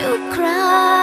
You cry.